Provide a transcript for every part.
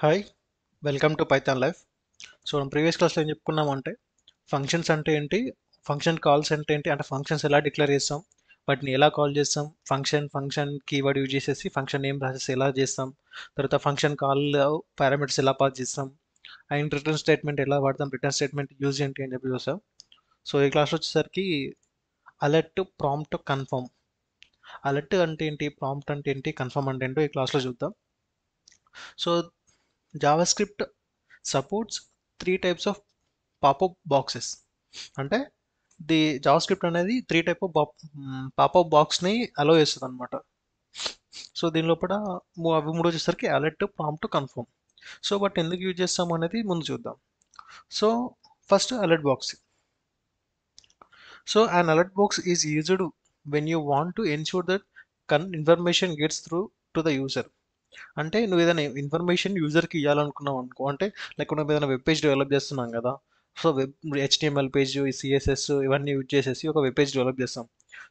Hi welcome to Python Life so మనం previous క్లాస్లో ఏం చెప్పుకున్నామంటే ఫంక్షన్స్ అంటే ఏంటి ఫంక్షన్ కాల్స్ అంటే ఏంటి అంటే ఫంక్షన్స్ ఎలా డిక్లేర్ చేస్తాం వాటిని ఎలా కాల్ చేస్తాం ఫంక్షన్ ఫంక్షన్ కీవర్డ్ యూజ్ చేసేసి ఫంక్షన్ నేమ్ ప్రాసెస్ ఎలా చేస్తాం తర్వాత ఫంక్షన్ కాల్ పారామీటర్స్ ఎలా పాస్ చేస్తాం అండ్ రిటర్న్ స్టేట్మెంట్ ఎలా వాడతాం రిటర్న్ స్టేట్మెంట్ యూజ్ ఏంటి అని చెప్పి చూస్తాం సో ఈ క్లాస్ వచ్చేసరికి అలర్ట్ ప్రాంప్ట్ కన్ఫర్మ్ అలర్ట్ అంటే ఏంటి ప్రాంప్ట్ అంటే ఏంటి కన్ఫర్మ్ అంటే ఏంటో ఈ క్లాస్లో చూద్దాం. So JavaScript supports three types of popup boxes అంటే ది జావాస్క్రిప్ట్ అనేది త్రీ టైప్ ఆఫ్ పాపప్ బాక్స్ని అలో చేస్తుంది అనమాట సో దీని లోపల అవి మూడు వచ్చేసరికి alert prompt confirm so but ఎందుకు యూజ్ చేస్తాము అనేది ముందు చూద్దాం. So first alert box so an alert box is used when you want to ensure that కన్ information gets through to the user అంటే నువ్వు ఏదైనా ఇన్ఫర్మేషన్ యూజర్కి ఇవ్వాలనుకున్నావు అనుకో అంటే లైక్ మనం ఏదైనా వెబ్ పేజ్ డెవలప్ చేస్తున్నాం కదా so web HTML page CSS ఇవన్నీ యూజ్ చేసేసి ఒక వెబ్ పేజ్ డెవలప్ చేస్తాం.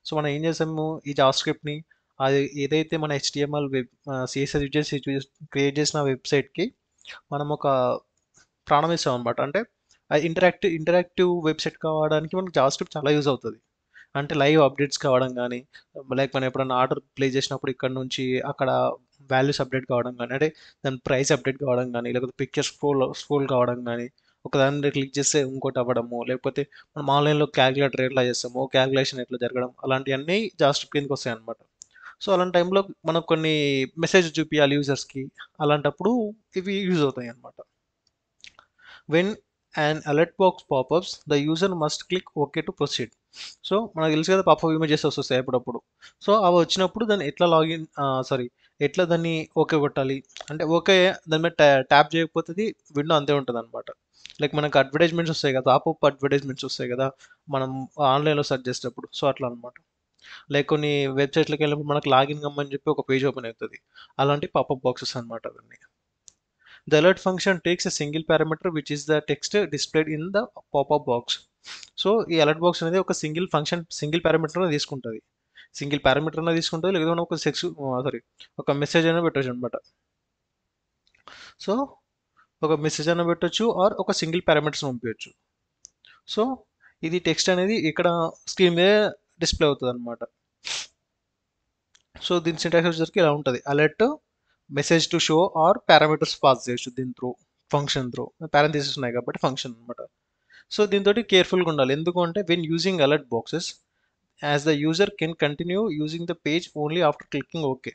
సో మనం ఏం చేసాము ఈ జావా స్క్రిప్ట్ని అది ఏదైతే మన హెచ్టిఎంఎల్ వెబ్ సిఎస్ఎస్ యూజ్ చేసి క్రియేట్ చేసిన వెబ్సైట్కి మనం ఒక ప్రాణం ఇస్తాం అనమాట అంటే అది ఇంటరాక్టివ్ ఇంటరాక్టివ్ వెబ్సైట్ కావడానికి మనకు జావా స్క్రిప్ట్ చాలా యూజ్ అవుతుంది. అంటే లైవ్ అప్డేట్స్ కావడం కానీ లైక్ మనం ఎప్పుడైనా ఆర్డర్ ప్లే చేసినప్పుడు ఇక్కడ నుంచి అక్కడ వాల్యూస్ అప్డేట్ కావడం కానీ అంటే దాని ప్రైస్ అప్డేట్ కావడం కానీ లేకపోతే పిక్చర్ స్క్రోల్ స్క్రోల్ కావడం కానీ ఒకదాన్ని క్లిక్ చేస్తే ఇంకోటి అవ్వడము లేకపోతే మనం ఆన్లైన్లో క్యాలిక్యులేటర్ ఎట్లా చేస్తాము క్యాలిక్యులేషన్ ఎట్లా జరగడం అలాంటివన్నీ జాస్ట్ కిందకి వస్తాయి అనమాట సో అలాంటి టైంలో మనకు కొన్ని మెసేజ్ చూపించాలి యూజర్స్కి అలాంటప్పుడు ఇవి యూజ్ అవుతాయి అనమాట when and alert box popups the user must click okay to proceed so మనకు తెలుసు కదా పాపప్ ఇమేజెస్ వస్తాయి అప్పుడప్పుడు. సో అవి వచ్చినప్పుడు దాన్ని ఎట్లా లాగిన్ సారీ ఎట్లా దాన్ని ఓకే కొట్టాలి? అంటే ఓకే దాని మీద ట్యాప్ చేయకపోతుంది విండో అంతే ఉంటుంది అనమాట లైక్ మనకు అడ్వర్టైజ్మెంట్స్ వస్తాయి కదా పాపప్ అడ్వర్టైజ్మెంట్స్ వస్తాయి కదా మనం ఆన్లైన్లో సెర్చ్ చేసేటప్పుడు. సో అట్లా అనమాట లైక్ కొన్ని వెబ్సైట్లోకి వెళ్ళినప్పుడు మనకు లాగిన్ కమ్మని చెప్పి ఒక పేజ్ ఓపెన్ అవుతుంది. అలాంటి పాపప్ బాక్సెస్ అనమాట అవన్నీ. The alert function takes a single parameter which is the text displayed in the popup box. So ఈ అలర్ట్ బాక్స్ అనేది ఒక సింగిల్ ఫంక్షన్ సింగిల్ పారామీటర్ తీసుకుంటుంది. సింగిల్ పారామీటర్ అయినా తీసుకుంటుంది లేదా మనం ఒక సెక్స్ సారీ ఒక మెసేజ్ అయినా పెట్టచ్చు అనమాట సో ఒక మెసేజ్ అయినా పెట్టచ్చు ఆర్ ఒక సింగిల్ పారామీటర్స్ పంపించవచ్చు సో ఇది టెక్స్ట్ అనేది ఇక్కడ స్క్రీన్ మీద డిస్ప్లే అవుతుంది అనమాట సో దీని సింటాక్స్ వచ్చేసరికి ఇలా ఉంటుంది. Alert message to show or parameters pass చేయొచ్చు దీని త్రూ ఫంక్షన్ త్రూ పారాంథసిస్ ఉన్నాయి కాబట్టి ఫంక్షన్ అనమాట సో దీంతో కేర్ఫుల్గా ఉండాలి. ఎందుకంటే when using alert boxes as the user can continue using the page only after clicking okay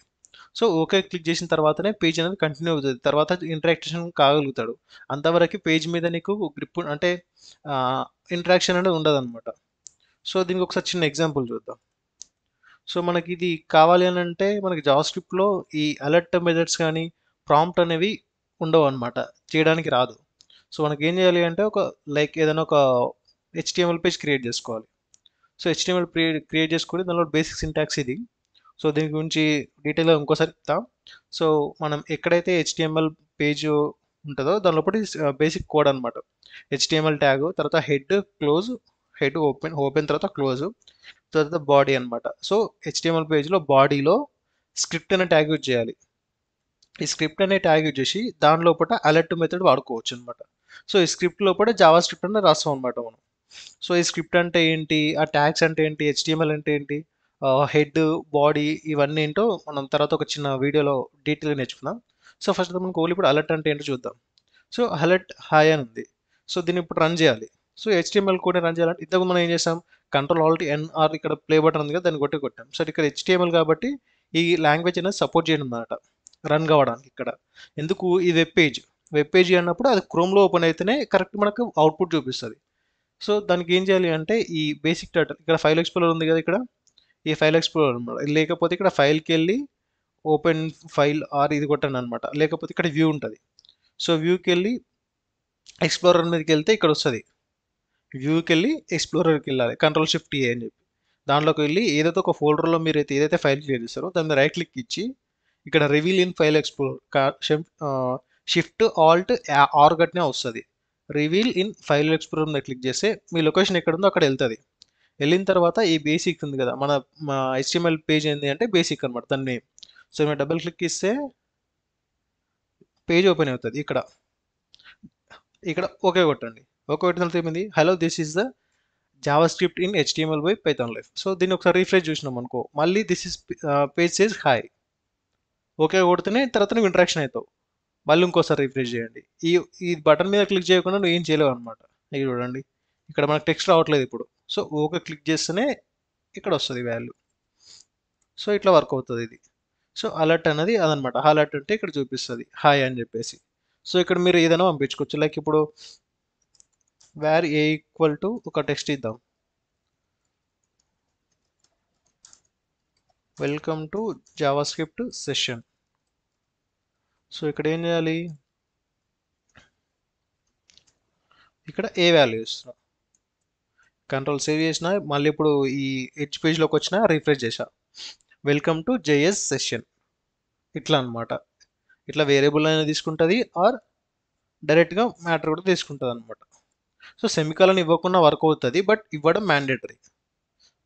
so okay click చేసిన తర్వాతనే పేజ్ అనేది కంటిన్యూ అవుతుంది. తర్వాత ఇంటరాక్షన్ కాగలుగుతాడు. అంతవరకు పేజ్ మీద నీకు గ్రిప్ అంటే ఇంటరాక్షన్ అనేది ఉండదు అనమాట సో దీనికి ఒకసారి చిన్న ఎగ్జాంపుల్ చూద్దాం. సో మనకి ఇది కావాలి అని అంటే మనకి జావాస్క్రిప్ట్లో ఈ అలర్ట్ మెథడ్స్ కానీ ప్రాంప్ట్ అనేవి ఉండవు అనమాట చేయడానికి రాదు. సో మనకి ఏం చేయాలి అంటే ఒక లైక్ ఏదైనా ఒక హెచ్టిఎంఎల్ పేజ్ క్రియేట్ చేసుకోవాలి. సో హెచ్టిఎంఎల్ క్రియేట్ చేసుకుని దానిలో బేసిక్ సింటాక్స్ ఇది. సో దీని గురించి డీటెయిల్గా ఇంకోసారి చెప్తాం. సో మనం ఎక్కడైతే హెచ్టిఎంఎల్ పేజ్ ఉంటుందో దాని లోపల బేసిక్ కోడ్ అనమాట హెచ్టిఎంఎల్ ట్యాగ్ తర్వాత head close head open open తర్వాత క్లోజ్ తర్వాత బాడీ అనమాట సో హెచ్టిఎంఎల్ పేజ్లో బాడీలో స్క్రిప్ట్ అనే ట్యాగ్ యూజ్ చేయాలి. ఈ స్క్రిప్ట్ అనే ట్యాగ్ యూజ్ చేసి దాని లోపల అలర్ట్ మెథడ్ వాడుకోవచ్చు అనమాట సో ఈ స్క్రిప్ట్ లోపల జావా స్క్రిప్ట్ అనేది రాస్తాం అనమాట మనం. సో ఈ స్క్రిప్ట్ అంటే ఏంటి? ఆ ట్యాగ్స్ అంటే ఏంటి? హెచ్డిఎంఎల్ అంటే ఏంటి? హెడ్ బాడీ ఇవన్నీ ఏంటో మనం తర్వాత ఒక చిన్న వీడియోలో డీటెయిల్గా నేర్చుకుందాం. సో ఫస్ట్ మనకు ఓన్లీ ఇప్పుడు అలర్ట్ అంటే ఏంటో చూద్దాం. సో అలర్ట్ హాయ్ అని ఉంది. సో దీన్ని ఇప్పుడు రన్ చేయాలి. సో హెచ్టిఎంఎల్ కూడా రన్ చేయాలంటే ఇంతకు మనం ఏం చేసాం? కంట్రోల్ ఆల్ట్ ఎన్ఆర్ ఇక్కడ ప్లే బటన్ ఉంది కదా దాన్ని కొట్టి కొట్టాం. సో ఇక్కడ హెచ్టిఎంఎల్ కాబట్టి ఈ లాంగ్వేజ్ అనేది సపోర్ట్ చేయడం అనమాట రన్ కావడానికి ఇక్కడ. ఎందుకు? ఈ వెబ్ పేజ్. వెబ్ పేజ్ అన్నప్పుడు అది క్రోమ్లో ఓపెన్ అయితేనే కరెక్ట్ మనకు అవుట్పుట్ చూపిస్తుంది. సో దానికి ఏం చేయాలి అంటే ఈ బేసిక్ టైటిల్ ఇక్కడ ఫైల్ ఎక్స్ప్లోరర్ ఉంది కదా ఇక్కడ? ఈ ఫైల్ ఎక్స్ప్లోరర్ అనమాట లేకపోతే ఇక్కడ ఫైల్కి వెళ్ళి ఓపెన్ ఫైల్ ఆర్ ఇది కొట్టాను అనమాట లేకపోతే ఇక్కడ వ్యూ ఉంటుంది. సో వ్యూకి వెళ్ళి ఎక్స్ప్లోరర్ మీదకి వెళ్తే ఇక్కడ వస్తుంది. వ్యూకి వెళ్ళి ఎక్స్ప్లోరర్కి వెళ్ళాలి. కంట్రోల్ షిఫ్ట్ ఏ అని చెప్పి. దాంట్లోకి వెళ్ళి ఏదైతే ఒక ఫోల్డర్లో మీరు అయితే ఏదైతే ఫైల్ క్లియర్ చేస్తారో దాని మీద రైట్ క్లిక్ ఇచ్చి ఇక్కడ reveal in file explore shift alt R గట్నే వస్తుంది. రివీల్ ఇన్ ఫైల్ ఎక్స్ప్లోర్ మీద క్లిక్ చేస్తే మీ లొకేషన్ ఎక్కడ ఉందో అక్కడ వెళ్తుంది. వెళ్ళిన తర్వాత ఈ బేసిక్ ఉంది కదా మన హెచ్టిఎంఎల్ పేజ్ ఏంటి అంటే బేసిక్ అనమాట దాని నేమ్ సో మీరు డబుల్ క్లిక్ ఇస్తే పేజ్ ఓపెన్ అవుతుంది ఇక్కడ. ఇక్కడ ఓకే కొట్టండి. ఓకే కొట్టిన తర్వాత ఏమైంది? Hello this is the JavaScript in HTML by Python Life so దీన్ని ఒకసారి రీఫ్రెష్ చూసినాం అనుకో మళ్ళీ this is page says hi okay కొడితేనే తర్వాత నువ్వు ఇంట్రాక్షన్ అవుతావు. మళ్ళీ ఇంకోసారి రిఫ్రెష్ చేయండి. ఈ ఈ బటన్ మీద క్లిక్ చేయకుండా నువ్వు ఏం చేయలేవు అనమాట ఇది చూడండి. ఇక్కడ మనకు టెక్స్ట్ రావట్లేదు ఇప్పుడు. సో ఓకే క్లిక్ చేస్తేనే ఇక్కడ వస్తుంది వాల్యూ సో ఇట్లా వర్క్ అవుతుంది ఇది. సో అలర్ట్ అనేది అదనమాట అలర్ట్ అంటే ఇక్కడ చూపిస్తుంది. హాయ్ అని చెప్పేసి. సో ఇక్కడ మీరు ఏదైనా పంపించుకోవచ్చు. లైక్ ఇప్పుడు వేర్ ఏ ఈక్వల్ టు ఒక టెక్స్ట్ ఇద్దాం. Welcome to JavaScript session so ఇక్కడ ఏం చేయాలి? ఇక్కడ ఏ వాల్యూ ఇస్తున్నా. కంట్రోల్ సేవ్ చేసిన మళ్ళీ ఇప్పుడు ఈ హెచ్ పేజ్లోకి వచ్చిన రిఫ్రెష్ చేసా వెల్కమ్ టు జేఎస్ సెషన్ ఇట్లా అనమాట ఇట్లా వేరియబుల్ అయినా తీసుకుంటుంది ఆర్ డైరెక్ట్గా మ్యాటర్ కూడా తీసుకుంటుంది అనమాట సో సెమికాలను ఇవ్వకుండా వర్క్ అవుతుంది బట్ ఇవ్వడం మ్యాండేటరీ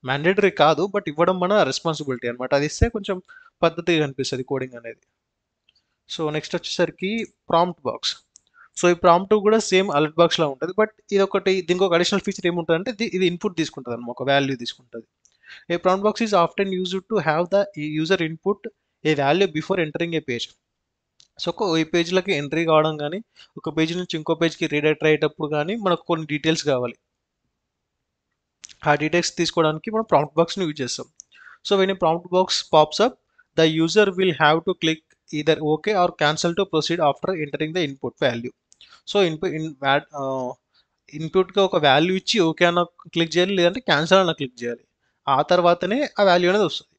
మ్యాండేటరీ కాదు బట్ ఇవ్వడం మన రెస్పాన్సిబిలిటీ అనమాట అది ఇస్తే కొంచెం పద్ధతిగా కనిపిస్తుంది కోడింగ్ అనేది. సో నెక్స్ట్ వచ్చేసరికి ప్రాంప్ట్ బాక్స్. సో ఈ ప్రాంప్ట్ కూడా సేమ్ అలర్ట్ బాక్స్లో ఉంటుంది బట్ ఇది ఒకటి దీనికి ఒక అడిషనల్ ఫీచర్ ఏముంటుంది అంటే ఇది ఇన్పుట్ తీసుకుంటుంది అనమాట ఒక వాల్యూ తీసుకుంటుంది. A prompt box is often use to have the user input a value before entering a page. So ఒక ఈ పేజ్లకి ఎంట్రీ కావడం కానీ ఒక పేజ్ నుంచి ఇంకో పేజ్కి రీడైరెక్ట్ అయ్యేటప్పుడు కానీ మనకు కొన్ని డీటెయిల్స్ కావాలి. ఆ డీటెయిల్స్ తీసుకోవడానికి మనం ప్రాంప్ట్ బాక్స్ని యూజ్ చేస్తాం. So when prompt box pops up the user will have to click either okay or cancel to proceed after entering the input value so input in ఇన్పుట్గా ఒక వాల్యూ ఇచ్చి okay అన్న click చేయాలి లేదంటే cancel అన్న click చేయాలి. ఆ తర్వాతనే ఆ వాల్యూ అనేది వస్తుంది.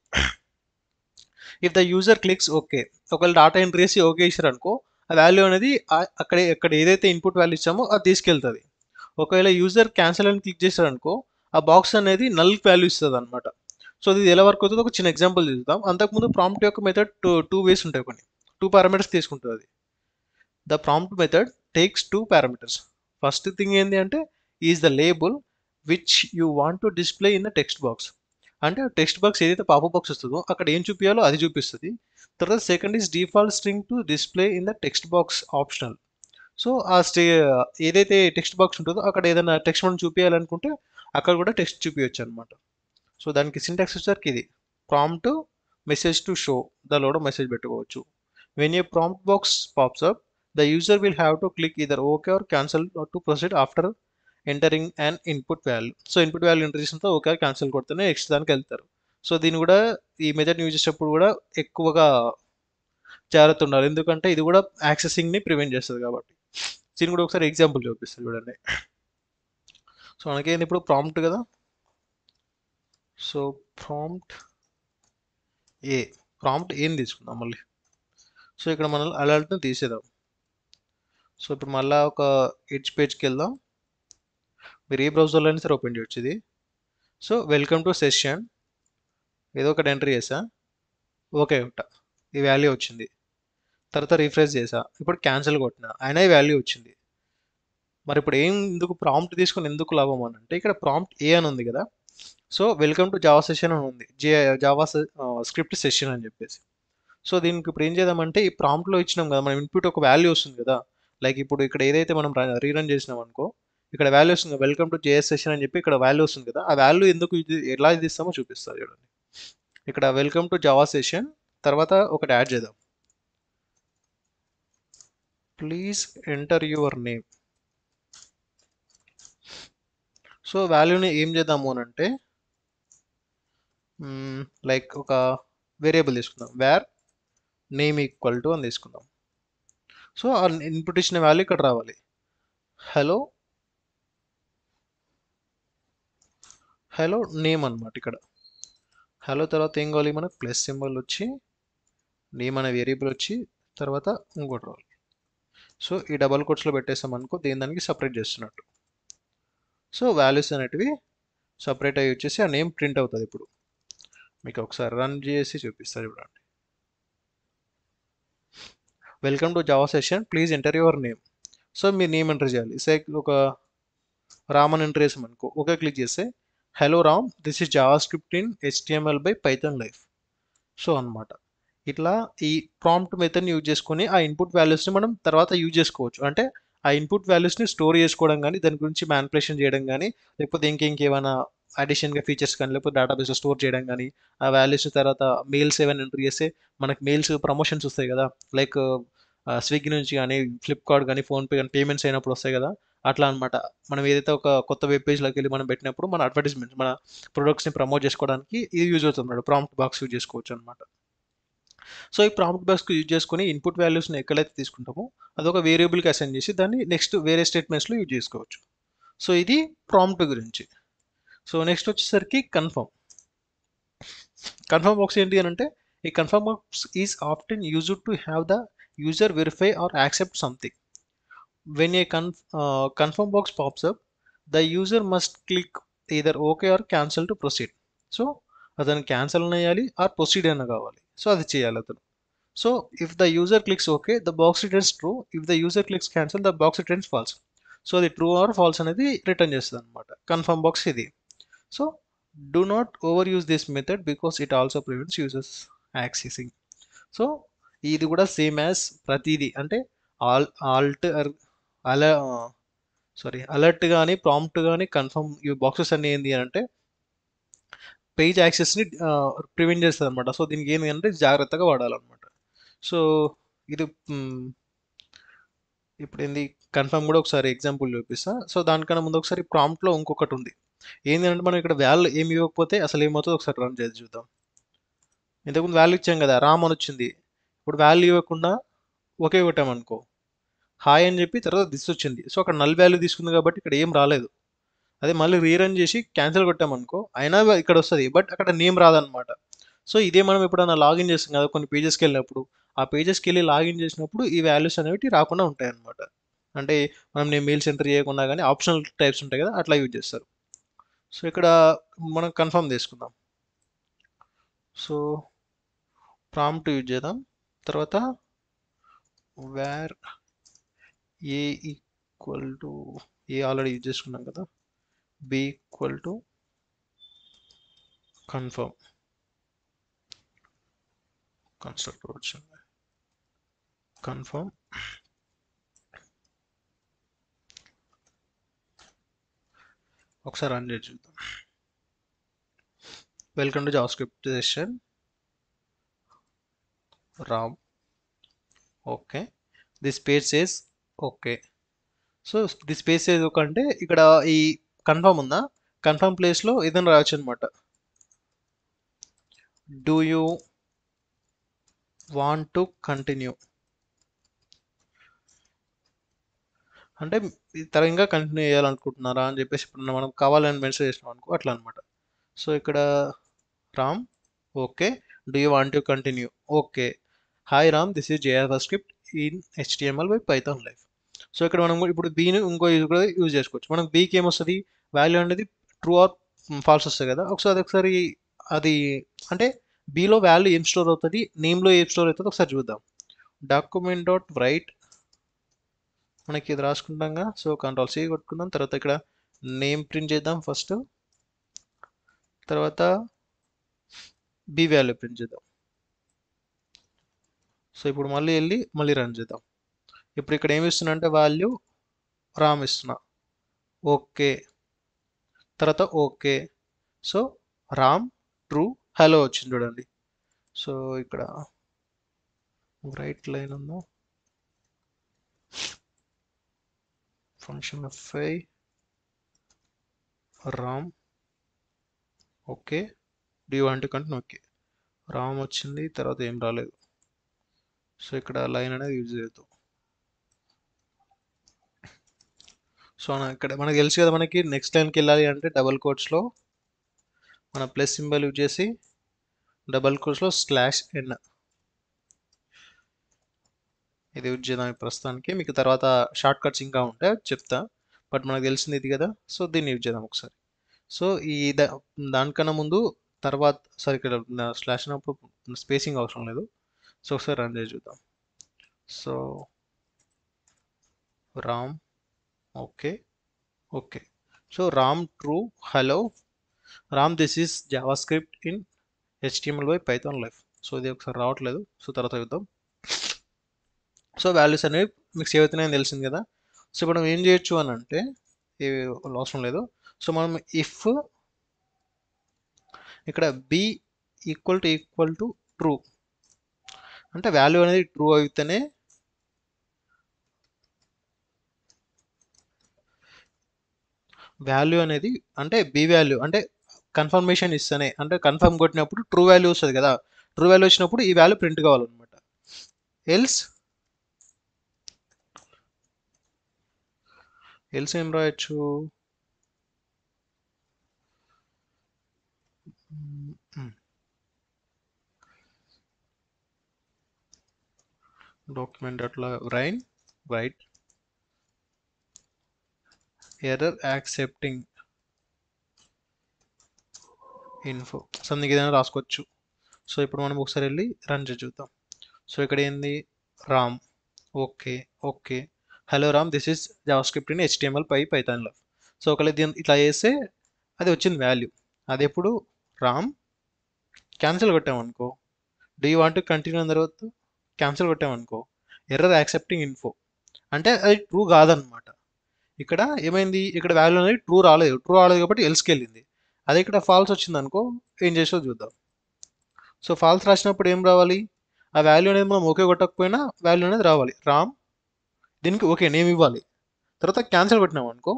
If the user clicks okay ఒకవేళ డాటా ఎంట్రీ చేసి ఓకే ఇచ్చారనుకో ఆ వాల్యూ అనేది అక్కడ ఎక్కడ ఏదైతే ఇన్పుట్ వాల్యూ ఇచ్చామో అది తీసుకెళ్తుంది. ఒకవేళ యూజర్ క్యాన్సల్ అని క్లిక్ చేశారనుకో ఆ బాక్స్ అనేది నల్ వాల్యూ ఇస్తుంది అనమాట సో ఇది ఎలా వర్క్ అవుతుందో ఒక చిన్న ఎగ్జాంపుల్ చూద్దాం అంతకుముందు ప్రాంప్ట్ యొక్క మెథడ్ టూ టూ వేస్ ఉంటాయి కొన్ని. టూ పారామీటర్స్ తీసుకుంటుంది అది. The prompt method takes two parameters first thing ఏంటి అంటే is the label which you want to display in the text box అంటే టెక్స్ట్ బాక్స్ ఏదైతే పాప బాక్స్ వస్తుందో అక్కడ ఏం చూపించాలో అది చూపిస్తుంది. తర్వాత second is default string to display in the text box optional so ఆ స్టే ఏదైతే టెక్స్ట్ బాక్స్ ఉంటుందో అక్కడ ఏదైనా టెక్స్ట్ మనం చూపించాలనుకుంటే అక్కడ కూడా టెక్స్ట్ చూపించవచ్చు అనమాట సో దానికి సింటాక్స్ వచ్చేసరికి ఇది. ప్రాంప్ట్ మెసేజ్ టు షో దానిలో కూడా మెసేజ్ పెట్టుకోవచ్చు. When a prompt box pops up the user will have to click either okay or cancel to proceed after entering and input value so input value enter చేసినంత okay cancel కొడితేనే next దానికి వెళ్తారు. So దీన్ని కూడా ఈ మెథడ్ని use చేసేటప్పుడు కూడా ఎక్కువగా జాగ్రత్త ఉండాలి ఎందుకంటే ఇది కూడా యాక్సెసింగ్ని ప్రివెంట్ చేస్తుంది కాబట్టి. దీన్ని కూడా ఒకసారి ఎగ్జాంపుల్ చూపిస్తారు చూడండి. సో మనకేంది ఇప్పుడు? ప్రాంప్ట్ కదా? సో ప్రాంప్ట్ ఏ ప్రాంప్ట్ ఏం తీసుకుందాం మళ్ళీ? సో ఇక్కడ మనం అలర్ట్ని తీసేద్దాం. సో ఇప్పుడు మళ్ళీ ఒక ఎడ్జ్ పేజ్కి వెళ్దాం. మీరు ఏ బ్రౌజర్లో అయినా సరే ఓపెన్ చేయొచ్చు ఇది. సో వెల్కమ్ టు సెషన్ ఏదో ఒకటి ఎంట్రీ చేసా. ఓకే ఒకట ఈ వాల్యూ వచ్చింది. తర్వాత రీఫ్రెష్ చేసా. ఇప్పుడు క్యాన్సిల్ కొట్టిన. అయినా ఈ వాల్యూ వచ్చింది. మరి ఇప్పుడు ఏం ఎందుకు ప్రాంప్ట్ తీసుకుని ఎందుకు లాభం అని అంటే ఇక్కడ ప్రాంప్ట్ ఏ అని ఉంది కదా. So welcome to Java session అని ఉంది. జే జావా స్క్రిప్ట్ సెషన్ అని చెప్పేసి. సో దీనికి ఇప్పుడు ఏం చేద్దామంటే ఈ ప్రాంప్ట్లో ఇచ్చినాం కదా మనం ఇన్పుట్ ఒక వాల్యూ వస్తుంది కదా. లైక్ ఇప్పుడు ఇక్కడ ఏదైతే మనం రీరన్ చేసినాం అనుకో ఇక్కడ వాల్యూ వస్తుంది వెల్కమ్ టు జేఎస్ సెషన్ అని చెప్పి ఇక్కడ వాల్యూ వస్తుంది కదా ఆ వాల్యూ ఎందుకు ఇది ఎలా ఇది ఇస్తామో చూపిస్తారు చూడండి. ఇక్కడ వెల్కమ్ టు జావా సెషన్ తర్వాత ఒకటి యాడ్ చేద్దాం. Please enter your name so వాల్యూని ఏం చేద్దాము అని అంటే లైక్ ఒక వేరియబుల్ తీసుకుందాం. వేర్ నేమ్ ఈక్వల్ టు అని తీసుకుందాం. సో ఆ ఇన్పుట్ ఇచ్చిన వాల్యూ ఇక్కడ రావాలి. హలో? హలో నేమ్ అనమాట ఇక్కడ. హలో తర్వాత ఏం కావాలి మనకు? ప్లస్ సింబల్ వచ్చి నేమ్ అనే వేరియబుల్ వచ్చి తర్వాత ఇంకోటి రావాలి. సో ఈ డబల్ కోట్స్లో పెట్టేసాం అనుకో దేని దానికి సపరేట్ చేస్తున్నట్టు. సో వాల్యూస్ అనేటివి సపరేట్ అయ్యి వచ్చేసి ఆ నేమ్ ప్రింట్ అవుతుంది ఇప్పుడు. మీకు ఒకసారి రన్ చేసి చూపిస్తారు చూడండి. Welcome to Java session please enter your name so మీరు నేమ్ ఎంటర్ చేయాలి. సే ఒక రామన్ ఎంటర్ చేసాం అనుకో. ఓకే క్లిక్ చేస్తే hello Ram this is JavaScript in HTML by Python Life so అనమాట ఇట్లా ఈ ప్రాంప్ట్ మెథడ్ని యూజ్ చేసుకొని ఆ ఇన్పుట్ వాల్యూస్ని మనం తర్వాత యూజ్ చేసుకోవచ్చు. అంటే ఆ ఇన్పుట్ వాల్యూస్ని స్టోర్ చేసుకోవడం కానీ దాని గురించి మ్యాన్పులేషన్ చేయడం కానీ లేకపోతే ఇంకేమైనా అడిషన్గా ఫీచర్స్ కానీ లేకపోతే డేటాబేస్లో స్టోర్ చేయడం కానీ ఆ వాల్యూస్ తర్వాత మెయిల్స్ ఏమైనా ఎంటర్ చేస్తే మనకి మెయిల్స్ ప్రమోషన్స్ వస్తాయి కదా. లైక్ స్విగ్గీ నుంచి కానీ ఫ్లిప్కార్ట్ కానీ ఫోన్పే కానీ పేమెంట్స్ అయినప్పుడు వస్తాయి కదా. అట్లా అనమాట మనం ఏదైతే ఒక కొత్త వెబ్ పేజ్లోకి వెళ్ళి మనం పెట్టినప్పుడు మన అడ్వర్టైజ్మెంట్ మన ప్రొడక్ట్స్ని ప్రమోట్ చేసుకోవడానికి ఇది యూజ్ అవుతుంది ప్రాంప్ట్ బాక్స్ యూజ్ చేసుకోవచ్చు అనమాట సో ఈ ప్రాంప్ట్ బాక్స్ యూజ్ చేసుకొని ఇన్పుట్ వాల్యూస్ని ఎక్కడైతే తీసుకుంటామో అదొక వేరియబుల్కి అసైన్ చేసి దాన్ని నెక్స్ట్ వేరే స్టేట్మెంట్స్లో యూజ్ చేసుకోవచ్చు. సో ఇది ప్రాంప్ట్ గురించి. సో నెక్స్ట్ వచ్చేసరికి కన్ఫర్మ్ కన్ఫర్మ్ బాక్స్ ఏంటి అని అంటే ఈ confirm box is often used to have the user verify or accept something when a కన్ confirm box pops up the user must click either okay or cancel to proceed so అతను cancel అయ్యాలి or proceed అయినా కావాలి. So అది చేయాలి అతను. So if the user clicks okay the box returns true if the user clicks cancel the box returns false so అది true or false అనేది return చేస్తుంది అనమాట కన్ఫర్మ్ బాక్స్ ఇది. So do not overuse this method it it also prevents users accessing so ఇది కూడా same as ప్రతిదీ. అంటే all Alt అల సారీ అలర్ట్ కానీ ప్రాంప్ట్ కానీ కన్ఫర్మ్ ఈ బాక్సెస్ అన్ని ఏంటి అని అంటే పేజ్ యాక్సెస్ని ప్రివెంట్ చేస్తుంది అనమాట సో దీనికి ఏంటి అంటే జాగ్రత్తగా వాడాలన్నమాట. సో ఇది ఇప్పుడు ఏంది కన్ఫర్మ్ కూడా ఒకసారి ఎగ్జాంపుల్ చూపిస్తా. సో దానికన్నా ముందు ఒకసారి ప్రాంప్ట్లో ఇంకొకటి ఉంది. ఏంటంటే మనం ఇక్కడ వాల్యూ ఏమి ఇవ్వకపోతే అసలు ఏమవుతుందో ఒకసారి రన్ చేసి చూద్దాం. ఇంతకుముందు వాల్యూ ఇచ్చాం కదా రామ్ అని వచ్చింది. ఇప్పుడు వాల్యూ ఇవ్వకుండా ఒకే కొట్టామనుకో హాయ్ అని చెప్పి తర్వాత దిస్ వచ్చింది. సో అక్కడ నల్ వాల్యూ తీసుకుంది కాబట్టి ఇక్కడ ఏం రాలేదు. అదే మళ్ళీ రీరన్ చేసి క్యాన్సిల్ కొట్టామనుకో అయినా ఇక్కడ వస్తుంది బట్ అక్కడ నేమ్ రాదనమాట సో ఇదే మనం ఎప్పుడైనా లాగిన్ చేస్తాం కదా కొన్ని పేజెస్కి వెళ్ళినప్పుడు. ఆ పేజెస్కి వెళ్ళి లాగిన్ చేసినప్పుడు ఈ వాల్యూస్ అనేవి రాకుండా ఉంటాయి అనమాట అంటే మనం నేను మెయిల్స్ ఎంటర్ చేయకుండా కానీ ఆప్షనల్ టైప్స్ ఉంటాయి కదా అట్లా యూజ్ చేస్తారు. సో ఇక్కడ మనం కన్ఫర్మ్ చేసుకుందాం. సో ప్రాంప్ట్ యూజ్ చేద్దాం. తర్వాత var a equal to a already use చేసుకున్నాం కదా. B equal to confirm construct వచ్చింది కన్ఫర్మ్ ఒకసారి రన్ చేసి చూద్దాం. Welcome to JavaScript session Ram okay this page says okay so this page says ఒక అంటే ఇక్కడ ఈ కన్ఫర్మ్ ఉందా? కన్ఫర్మ్ ప్లేస్లో ఏదైనా రావచ్చు అనమాట do you want to continue అంటే తరంగా కంటిన్యూ చేయాలనుకుంటున్నారా అని చెప్పేసి ఇప్పుడు మనం కావాలని మెన్షన్ చేసినాం అనుకో అట్లా అనమాట సో ఇక్కడ Ram okay. Do you want to continue okay. Hi Ram this is J R script in HTML by Python life so ఇక్కడ మనం ఇప్పుడు బీని ఇంకో యూజ్ కూడా యూజ్ చేసుకోవచ్చు. మనం బీకి ఏమొస్తుంది? వాల్యూ అనేది ట్రూ ఆర్ ఫాల్స్ వస్తుంది కదా. ఒకసారి ఒకసారి అది అంటే బీలో వాల్యూ ఏం స్టోర్ అవుతుంది? నేమ్లో ఏం స్టోర్ అవుతుంది? ఒకసారి చూద్దాం. డాక్యుమెంట్ డాట్ రైట్ మనకి ఇది రాసుకుంటాంగా. సో కంట్రోల్ సి కొట్టుకుందాం. తర్వాత ఇక్కడ నేమ్ ప్రింట్ చేద్దాం ఫస్ట్ తర్వాత బి వాల్యూ ప్రింట్ చేద్దాం. సో ఇప్పుడు మళ్ళీ వెళ్ళి మళ్ళీ రన్ చేద్దాం. ఇప్పుడు ఇక్కడ ఏమి ఇస్తున్నా అంటే వాల్యూ రామ్ ఇస్తున్నా. ఓకే. తర్వాత okay. So Ram true hello వచ్చింది చూడండి. సో ఇక్కడ రైట్ లైన్ ఉందా? ఫంక్షన్ ఎఫ్ఐ రామ్ ఓకే డూ వాంట్ కంటే ఓకే రామ్ వచ్చింది తర్వాత ఏం రాలేదు. సో ఇక్కడ లైన్ అనేది యూజ్ చేయొద్దు. సో ఇక్కడ మనకు తెలుసు కదా మనకి నెక్స్ట్ లైన్కి వెళ్ళాలి అంటే డబల్ కోట్స్లో మన ప్లస్ సింబల్ యూజ్ చేసి డబల్ కోట్స్లో స్లాష్ ఎన్ ఇది యూజ్ చేద్దాం ప్రస్తుతానికి. మీకు తర్వాత షార్ట్ కట్స్ ఇంకా ఉంటాయి చెప్తా. బట్ మనకు తెలిసింది ఇది కదా. సో దీన్ని యూజ్ చేద్దాం ఒకసారి. సో ఈ దానికన్నా ముందు తర్వాత సారీ ఇక్కడ స్లాష్ అయినప్పుడు స్పేసింగ్ అవసరం లేదు. సో ఒకసారి రన్ చేసి చూద్దాం. So Ram okay okay so Ram true hello Ram this is JavaScript in HTML by Python life so ఇది ఒకసారి రావట్లేదు. సో తర్వాత చూద్దాం. సో వాల్యూస్ అనేవి మీకు సేవ్ అవుతున్నాయని తెలిసింది కదా. సో ఇప్పుడు మనం ఏం చేయొచ్చు అని అంటే ఏవి అవసరం లేదు. సో మనం ఇఫ్ ఇక్కడ b equal to equal to true అంటే వాల్యూ అనేది ట్రూ అయితేనే వాల్యూ అనేది అంటే బి వాల్యూ అంటే కన్ఫర్మేషన్ ఇస్తేనే అంటే కన్ఫర్మ్ కొట్టినప్పుడు ట్రూ వాల్యూ వస్తుంది కదా. ట్రూ వాల్యూ వచ్చినప్పుడు ఈ వాల్యూ ప్రింట్ కావాలన్నమాట. ఎల్స్ ఎల్స్ ఏం రాయొచ్చు? డాక్యుమెంట్ అట్లా rain write. Error accepting info something ఏదైనా రాసుకోవచ్చు. సో ఇప్పుడు మనం ఒకసారి వెళ్ళి రన్ చేసి చూద్దాం. సో ఇక్కడ ఏంది? Ram. Okay okay hello Ram this is JavaScript in HTML పై పైథాన్లో సో ఒకవేళ దీని ఇట్లా చేస్తే అది వచ్చింది వాల్యూ అది ఎప్పుడు? Ram cancel కొట్టామనుకో. Do you want to continue అన్న తర్వాత క్యాన్సిల్ కొట్టామనుకో. ఎర్రర్ యాక్సెప్టింగ్ ఇన్ఫో అంటే అది ట్రూ కాదనమాట ఇక్కడ ఏమైంది? ఇక్కడ వాల్యూ అనేది ట్రూ రాలేదు. ట్రూ రాలేదు కాబట్టి ఎల్స్కి వెళ్ళింది. అదే ఇక్కడ ఫాల్స్ వచ్చింది అనుకో ఏం చేసో చూద్దాం. సో ఫాల్స్ రాసినప్పుడు ఏం రావాలి? ఆ వాల్యూ అనేది మనం ఓకే కొట్టకపోయినా వాల్యూ అనేది రావాలి. రామ్ దీనికి ఓకే నేమ్ ఇవ్వాలి. తర్వాత క్యాన్సిల్ కొట్టినాం అనుకో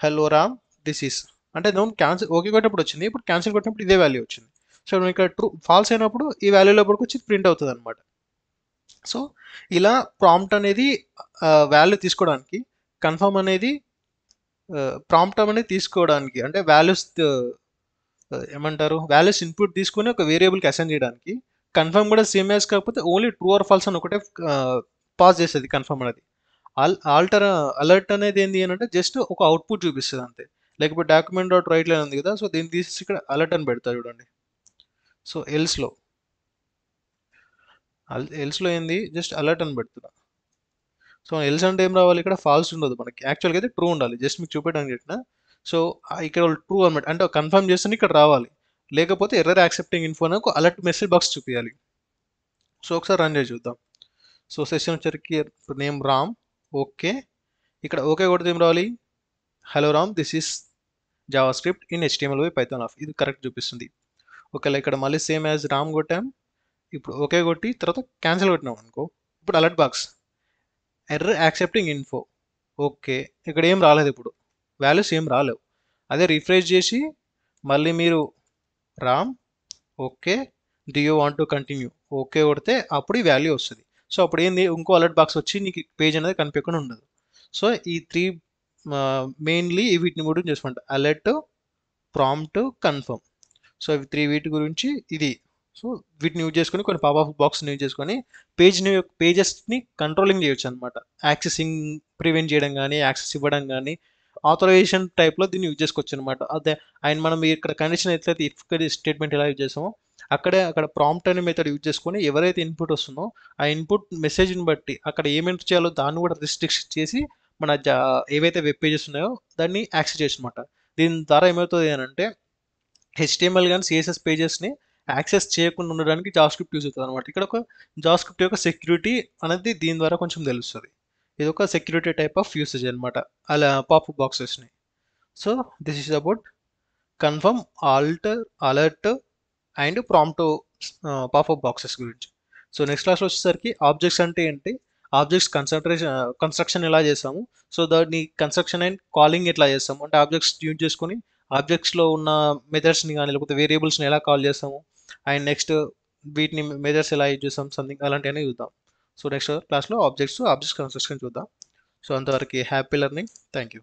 హలో రామ్ దిస్ ఈస్ అంటే మనం క్యాన్సిల్ ఓకే కొట్టినప్పుడు వచ్చింది ఇప్పుడు క్యాన్సిల్ కొట్టినప్పుడు ఇదే వాల్యూ వచ్చింది. సో మనం ఇక్కడ ట్రూ ఫాల్స్ అయినప్పుడు ఈ వాల్యూలో పడుకు వచ్చి ప్రింట్ అవుతుంది అనమాట సో ఇలా ప్రాంప్ట్ అనేది వాల్యూ తీసుకోవడానికి కన్ఫర్మ్ అనేది ప్రాంప్ట్ అనేది తీసుకోవడానికి అంటే వాల్యూస్ ఏమంటారు వాల్యూస్ ఇన్పుట్ తీసుకొని ఒక వేరియబుల్కి అసైన్ చేయడానికి కన్ఫర్మ్ కూడా సేమ్ యాజ్ కాకపోతే ఓన్లీ ట్రూ ఆర్ ఫాల్స్ అని ఒకటే పాస్ చేస్తుంది కన్ఫర్మ్ అనేది. అల్ ఆల్టర్ అలర్ట్ అనేది ఏంటి అని అంటే జస్ట్ ఒక అవుట్పుట్ చూపిస్తుంది అంతే. లేకపోతే డాక్యుమెంట్ డాట్ రైట్ లైన్ ఉంది కదా సో దీన్ని తీసి ఇక్కడ అలర్ట్ అని పెడతా చూడండి. సో ఎల్స్లో. ఎల్స్లో ఏంది? జస్ట్ అలర్ట్ అని పెడుతున్నా. సో ఎల్స్ అంటే ఏం రావాలి ఇక్కడ? ఫాల్స్ ఉండదు మనకి. యాక్చువల్గా అయితే ట్రూ ఉండాలి. జస్ట్ మీకు చూపెట్టడానికి చెప్పిన. సో ఇక్కడ ట్రూ అనమాట అంటే కన్ఫర్మ్ చేస్తే ఇక్కడ రావాలి. లేకపోతే ఎర్రర్ యాక్సెప్టింగ్ ఇన్ఫో అని ఒక అలర్ట్ మెసేజ్ బాక్స్ చూపించాలి సో ఒకసారి రన్ చేసి చూద్దాం. సో సెషన్ వచ్చరికి నేమ్ రామ్. ఓకే. ఇక్కడ ఓకే కొడితే ఏం రావాలి? Hello Ram this is JavaScript in HTML by Python of ఇది కరెక్ట్ చూపిస్తుంది. ఒకవేళ ఇక్కడ మళ్ళీ సేమ్ యాజ్ రామ్ కొట్టాం. ఇప్పుడు ఓకే కొట్టి తర్వాత క్యాన్సిల్ కొట్టినాం అనుకో. ఇప్పుడు alert box error accepting info okay ఇక్కడ ఏం రాలేదు ఇప్పుడు. వాల్యూస్ ఏం రాలేవు. అదే రిఫ్రెష్ చేసి మళ్ళీ మీరు Ram okay. Do you want to continue okay కొడితే అప్పుడు ఈ వాల్యూ వస్తుంది. సో అప్పుడు ఏంది ఇంకో అలర్ట్ బాక్స్ వచ్చి నీకు పేజ్ అనేది కనిపించకుండా ఉండదు. సో ఈ త్రీ మెయిన్లీ వీటిని కూడా చేసుకుంటా అలర్ట్ ప్రాంప్ట్ కన్ఫర్మ్ సో ఇవి త్రీ వీటి గురించి ఇది. సో వీటిని యూజ్ చేసుకొని కొన్ని పాపప్ బాక్స్ని యూజ్ చేసుకొని పేజ్ని పేజెస్ని కంట్రోలింగ్ చేయొచ్చు అనమాట యాక్సెసింగ్ ప్రివెంట్ చేయడం కానీ యాక్సెస్ ఇవ్వడం కానీ ఆథరైజేషన్ టైప్లో దీన్ని యూజ్ చేసుకోవచ్చు అనమాట అదే అండ్ మనం ఇక్కడ కండిషన్ ఎట్లయితే ఇఫ్ స్టేట్మెంట్ ఎలా యూజ్ చేసామో అక్కడే అక్కడ ప్రాంప్ట్ అనే మెథడ్ యూజ్ చేసుకొని ఎవరైతే ఇన్పుట్ వస్తుందో ఆ ఇన్పుట్ మెసేజ్ని బట్టి అక్కడ ఏం చేయాలో దాన్ని కూడా రిస్ట్రిక్ట్ చేసి మన ఏవైతే వెబ్ పేజెస్ ఉన్నాయో దాన్ని యాక్సెస్ చేసినమాట దీని ద్వారా ఏమవుతుంది అని అంటే హెచ్టిఎంఎల్ కానీ సిఎస్ఎస్ పేజెస్ని యాక్సెస్ చేయకుండా ఉండడానికి జాస్క్రిప్ట్ స్క్రిప్ట్ యూజ్ అవుతుంది అనమాట ఇక్కడ ఒక జాస్క్రిప్ట్ స్క్రిప్ట్ యొక్క సెక్యూరిటీ అనేది దీని ద్వారా కొంచెం తెలుస్తుంది. ఇది ఒక సెక్యూరిటీ టైప్ ఆఫ్ యూసేజ్ అనమాట అలా pop బాక్సెస్ని so this is about confirm alter alert and prompt popup boxes గురించి. సో నెక్స్ట్ క్లాస్లో వచ్చేసరికి ఆబ్జెక్ట్స్ అంటే ఏంటి? ఆబ్జెక్ట్స్ కన్సంట్రేషన్ కన్స్ట్రక్షన్ ఎలా చేస్తాము? సో దాన్ని కన్స్ట్రక్షన్ అండ్ కాలింగ్ ఎట్లా చేస్తాము? అంటే ఆబ్జెక్ట్స్ యూజ్ చేసుకొని ఆబ్జెక్ట్స్లో ఉన్న మెథడ్స్ని కానీ లేకపోతే వేరియబుల్స్ని ఎలా కాల్ చేస్తాము? అండ్ నెక్స్ట్ వీటిని మెథడ్స్ ఎలా యూజ్ చేస్తాం సంథింగ్ అలాంటివన్నీ చూద్దాం. సో నెక్స్ట్ క్లాస్లో ఆబ్జెక్ట్స్ ఆబ్జెక్ట్స్ కన్స్ట్రక్షన్ చూద్దాం. సో అంతవరకు హ్యాపీ లెర్నింగ్ థ్యాంక్ యూ